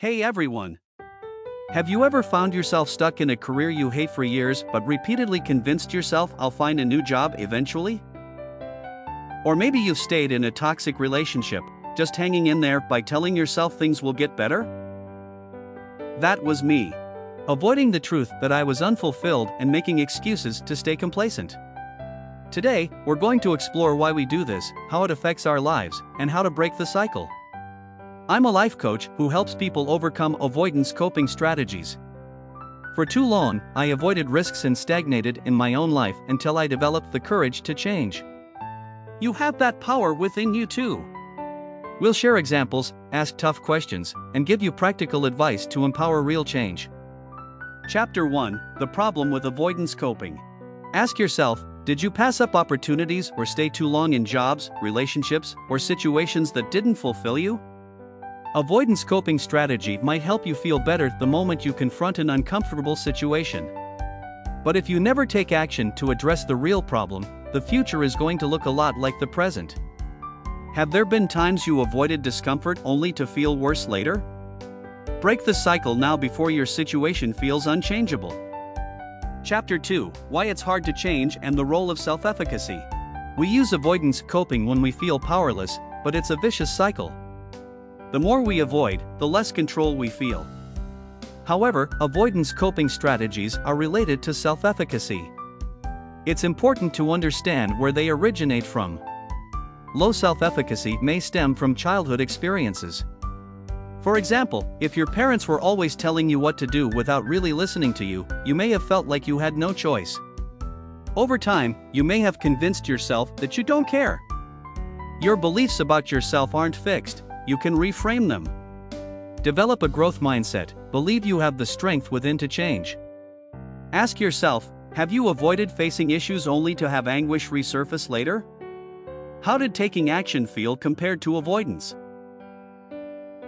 Hey everyone! Have you ever found yourself stuck in a career you hate for years but repeatedly convinced yourself I'll find a new job eventually? Or maybe you've stayed in a toxic relationship, just hanging in there by telling yourself things will get better? That was me. Avoiding the truth that I was unfulfilled and making excuses to stay complacent. Today, we're going to explore why we do this, how it affects our lives, and how to break the cycle. I'm a life coach who helps people overcome avoidance coping strategies. For too long, I avoided risks and stagnated in my own life until I developed the courage to change. You have that power within you too. We'll share examples, ask tough questions, and give you practical advice to empower real change. Chapter 1 The Problem with Avoidance Coping. Ask yourself Did you pass up opportunities or stay too long in jobs, relationships, or situations that didn't fulfill you? Avoidance coping strategy might help you feel better the moment you confront an uncomfortable situation. But if you never take action to address the real problem, the future is going to look a lot like the present. Have there been times you avoided discomfort only to feel worse later? Break the cycle now before your situation feels unchangeable. Chapter 2 Why It's Hard to Change and the Role of Self Efficacy. We use avoidance coping when we feel powerless, but it's a vicious cycle. The more we avoid, the less control we feel. However, avoidance coping strategies are related to self efficacy. It's important to understand where they originate from. Low self efficacy may stem from childhood experiences. For example, if your parents were always telling you what to do without really listening to you, you may have felt like you had no choice. Over time, you may have convinced yourself that you don't care. Your beliefs about yourself aren't fixed, you can reframe them. Develop a growth mindset, believe you have the strength within to change. Ask yourself Have you avoided facing issues only to have anguish resurface later? How did taking action feel compared to avoidance?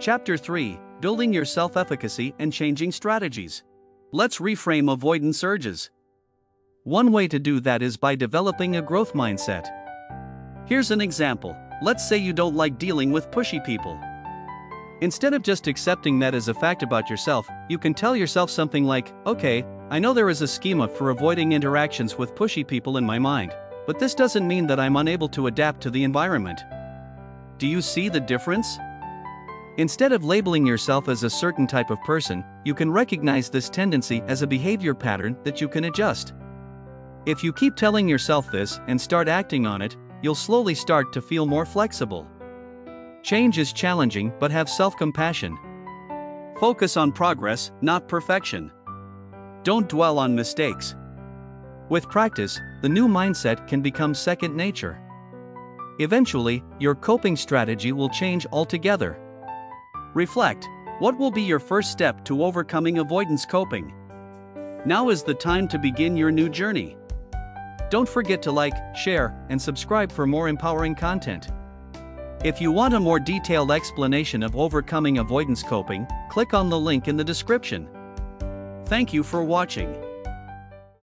Chapter 3 Building Your Self Efficacy and Changing Strategies. Let's reframe avoidance urges. One way to do that is by developing a growth mindset. Here's an example Let's say you don't like dealing with pushy people. Instead of just accepting that as a fact about yourself, you can tell yourself something like, okay, I know there is a schema for avoiding interactions with pushy people in my mind, but this doesn't mean that I'm unable to adapt to the environment. Do you see the difference? Instead of labeling yourself as a certain type of person, you can recognize this tendency as a behavior pattern that you can adjust. If you keep telling yourself this and start acting on it, you'll slowly start to feel more flexible. Change is challenging but have self compassion. Focus on progress, not perfection. Don't dwell on mistakes. With practice, the new mindset can become second nature. Eventually, your coping strategy will change altogether. Reflect what will be your first step to overcoming avoidance coping? Now is the time to begin your new journey. Don't forget to like, share, and subscribe for more empowering content. If you want a more detailed explanation of overcoming avoidance coping, click on the link in the description. Thank you for watching.